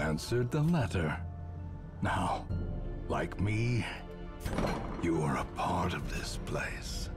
Answered the letter. Now, like me, you are a part of this place.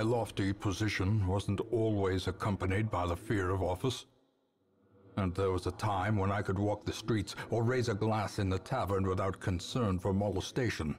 My lofty position wasn't always accompanied by the fear of office. And there was a time when I could walk the streets or raise a glass in the tavern without concern for molestation.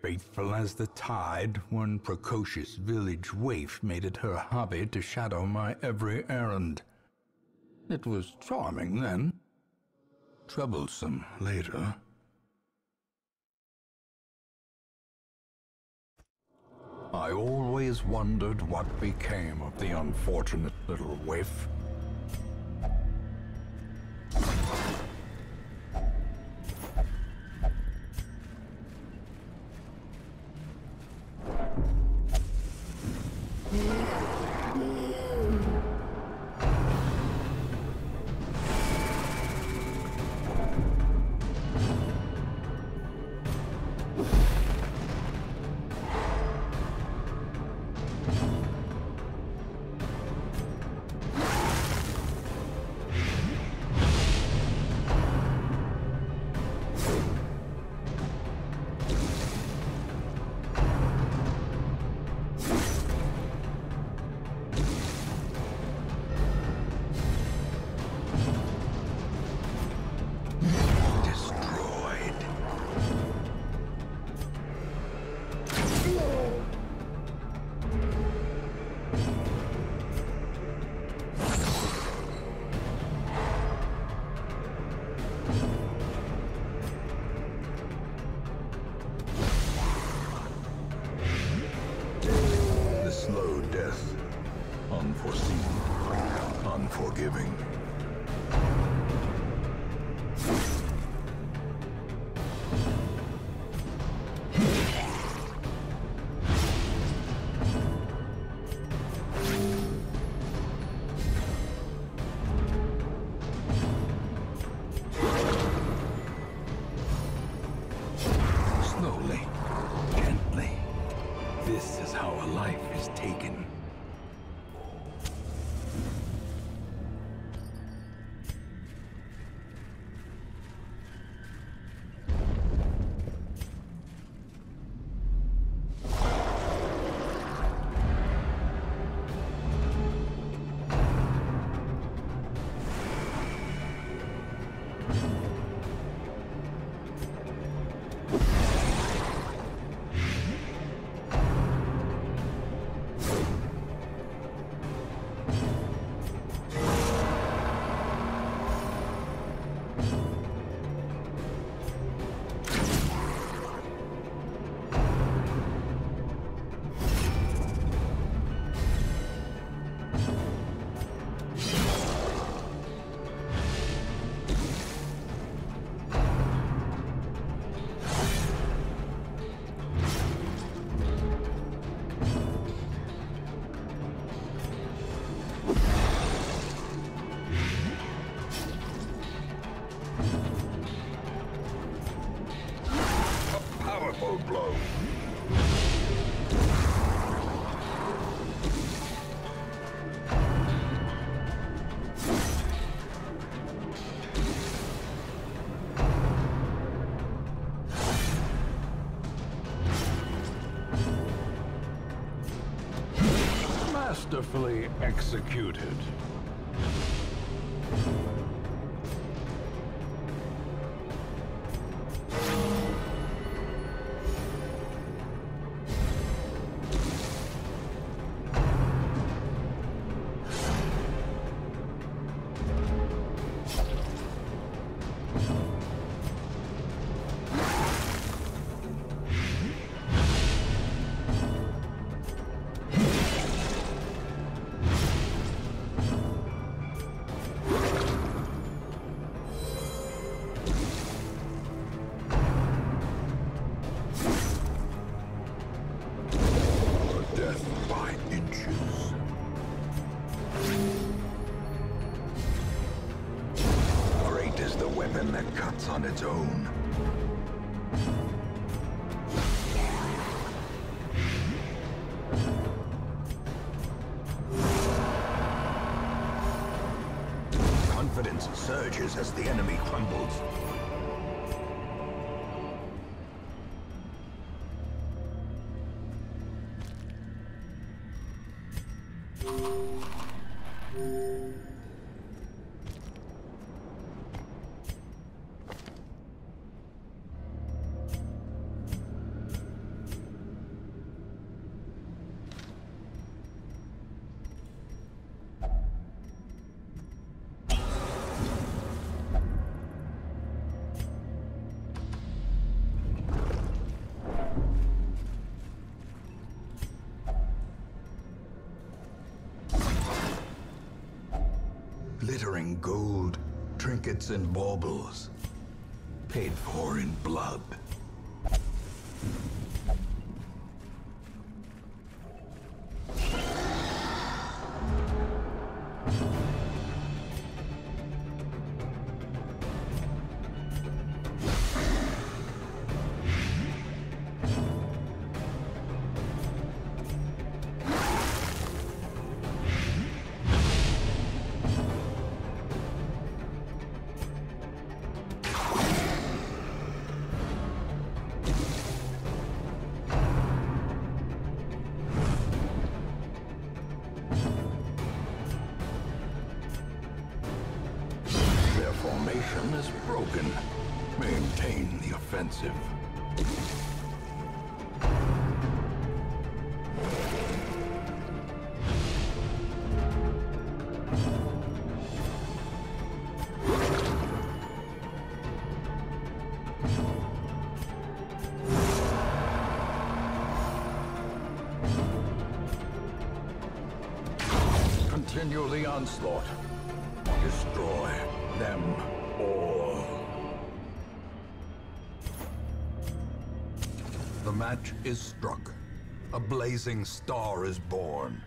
Faithful as the tide, one precocious village waif made it her hobby to shadow my every errand. It was charming then, troublesome later. I always wondered what became of the unfortunate little waif. Masterfully executed. as the enemy crumbles. Trinkets and baubles. Paid for in blood. Continue the onslaught. Destroy them all. The match is struck. A blazing star is born.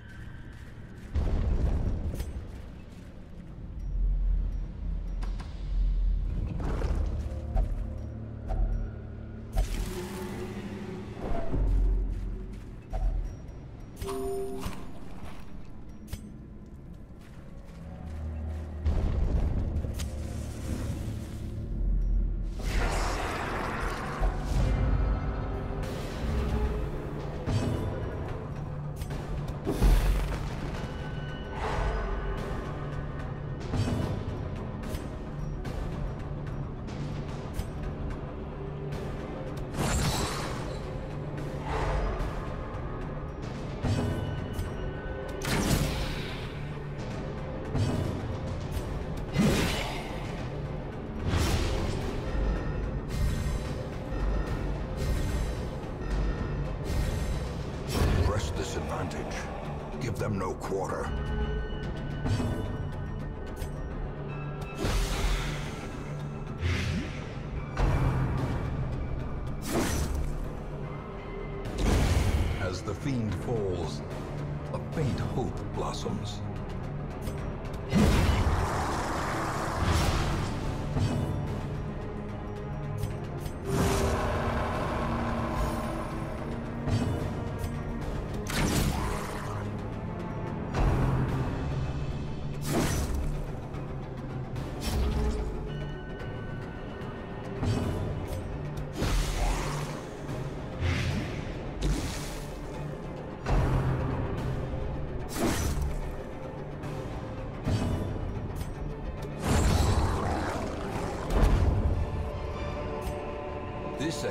Them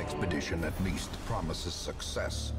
expedition at least promises success.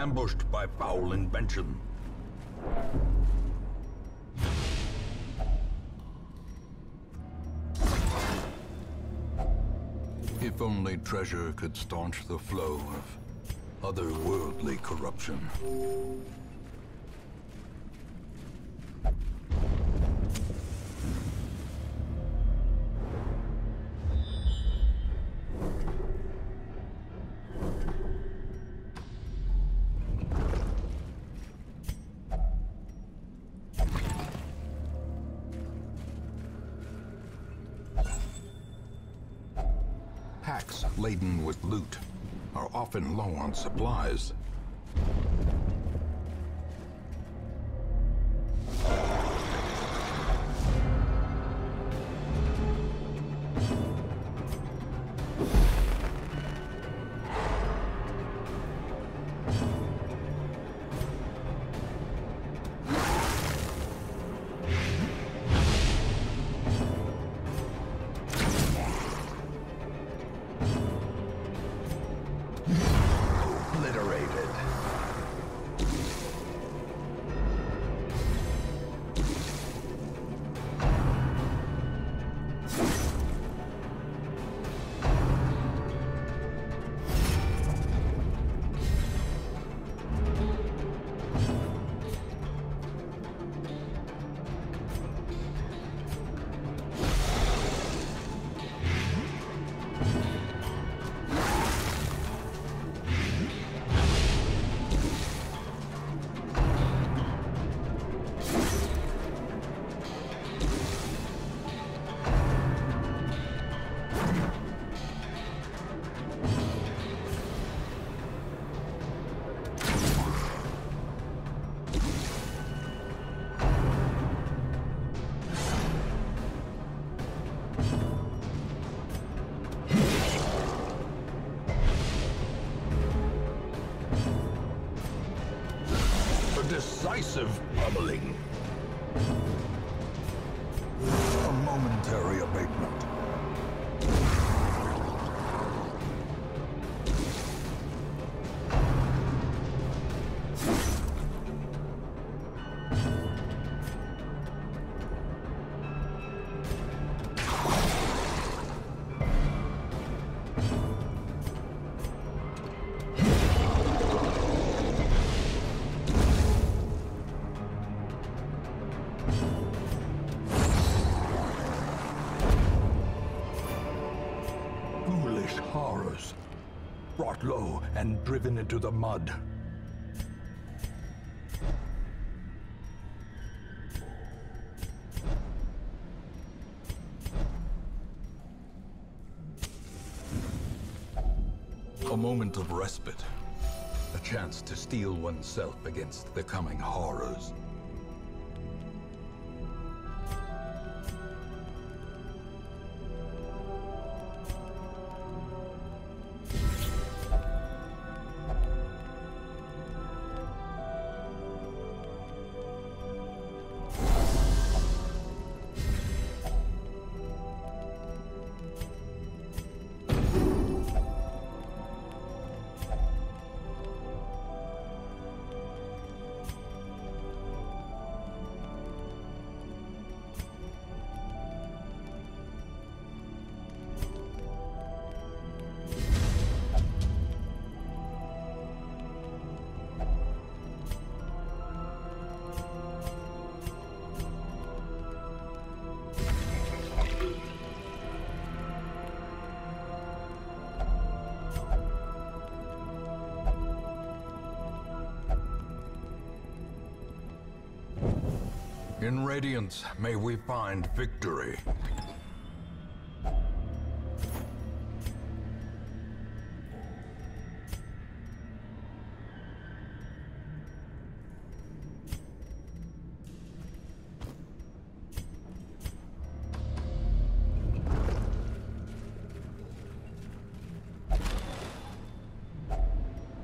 Ambushed by foul invention. If only treasure could staunch the flow of otherworldly corruption. Laden with loot are often low on supplies. Decisive pummeling. Ghoulish horrors. Brought low and driven into the mud. A moment of respite. A chance to steel oneself against the coming horrors. In Radiance, may we find victory.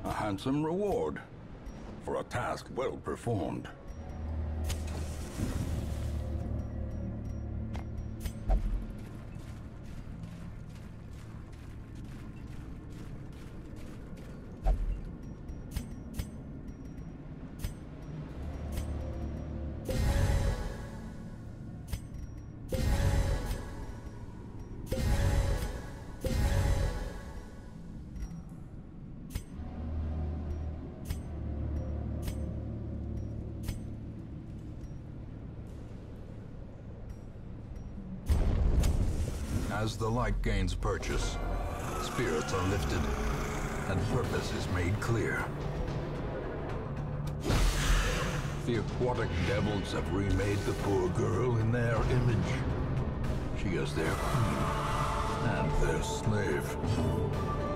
A handsome reward for a task well performed. The light gains purchase, spirits are lifted, and purpose is made clear. The aquatic devils have remade the poor girl in their image. She is their queen, and their slave.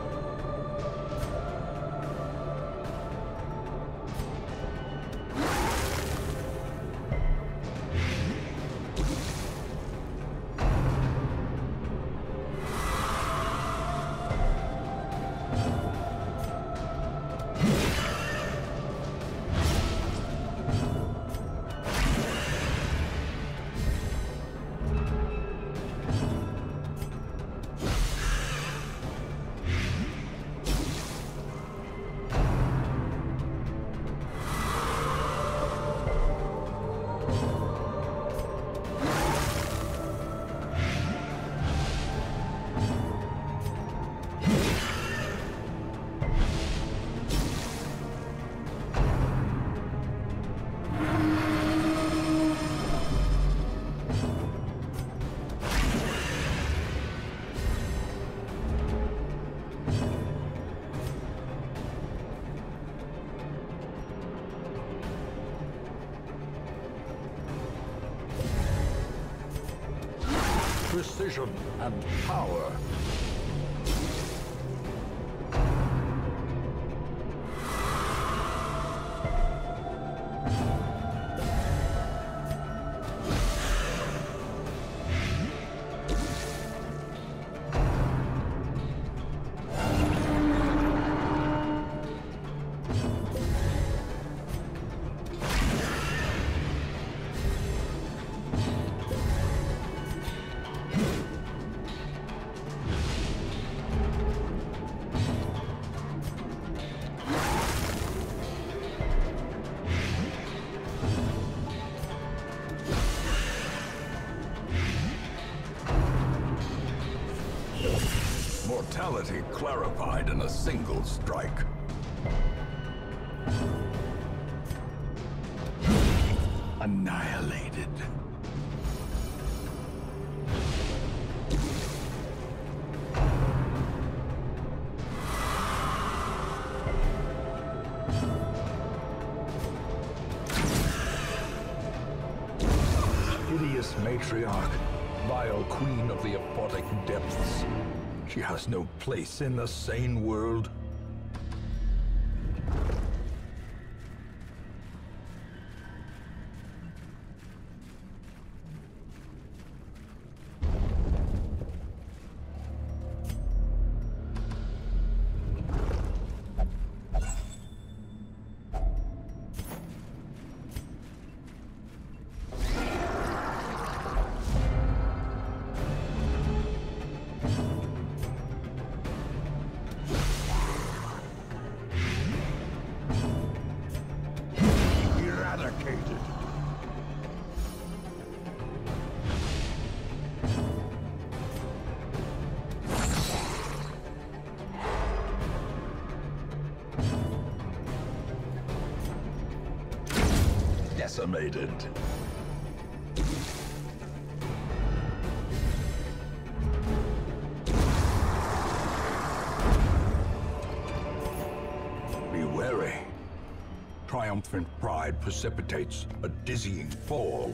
And power. Reality clarified in a single strike. Annihilated. Hideous matriarch, vile queen of the aphotic depths. She has no place in the sane world. Decimated. Be wary. Triumphant pride precipitates a dizzying fall.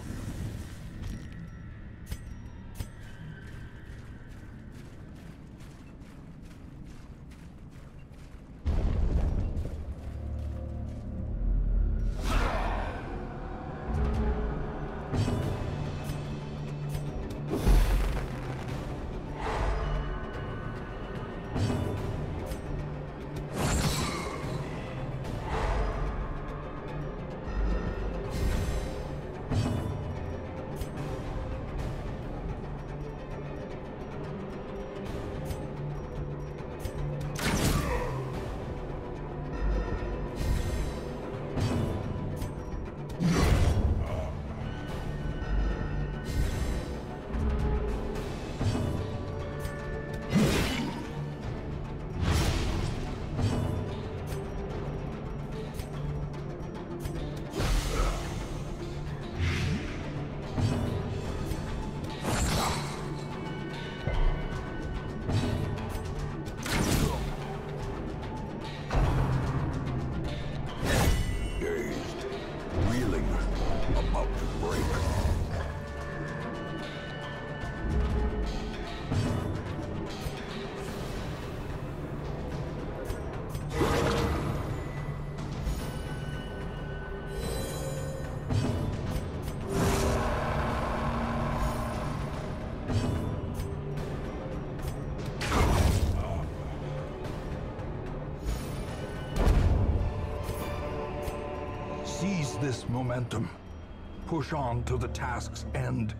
Momentum. Push on to the task's end.